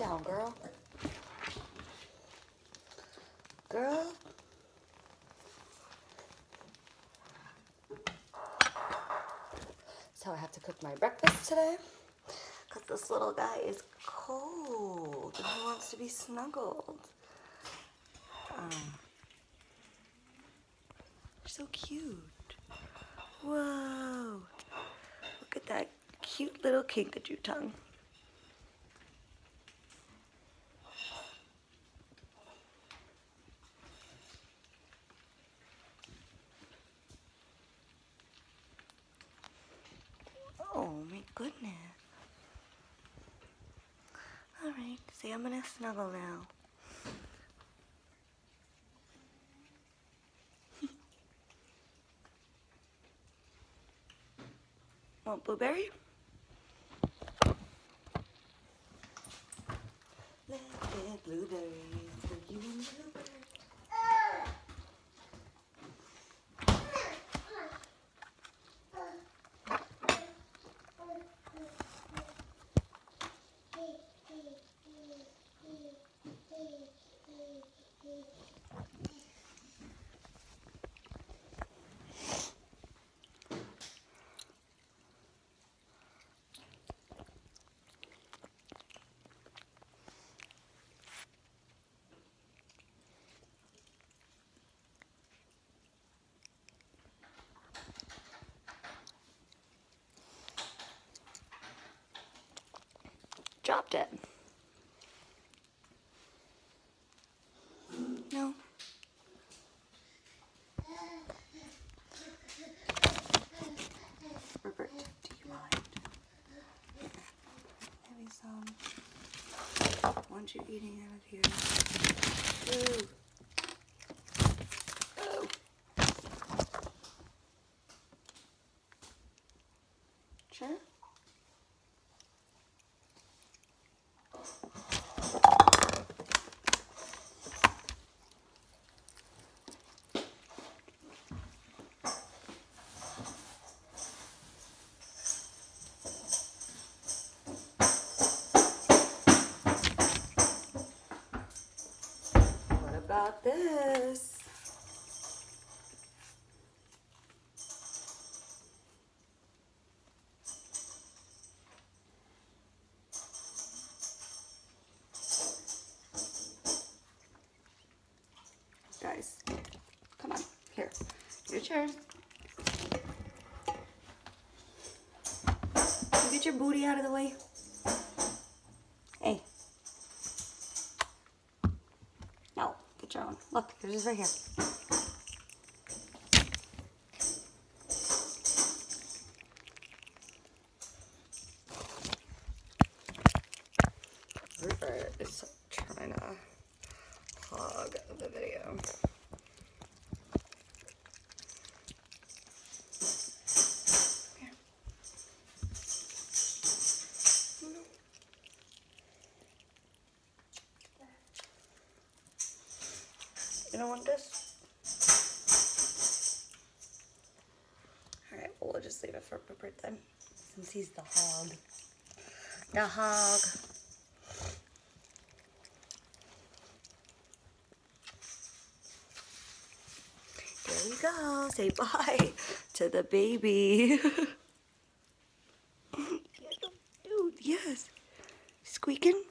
Down, girl. Girl. So I have to cook my breakfast today because this little guy is cold and he wants to be snuggled. Um, so cute. Whoa. Look at that cute little kinkajou tongue my goodness. Say I'm gonna snuggle now. Want blueberry? Let's get blueberries for you and blueberry. Dropped it. No. Rupert, do you mind? Maybe some. Want you eating out of here? Ooh. Oh. Sure. About this? Guys, come on, here, your chairs. You get your booty out of the way. Own. Look, yours is right here. Rupert is trying to hog the video. gonna want this. Alright, well, we'll just leave it for Rupert then, since he's the hog. The hog. There we go. Say bye to the baby. Dude, yes. Squeaking?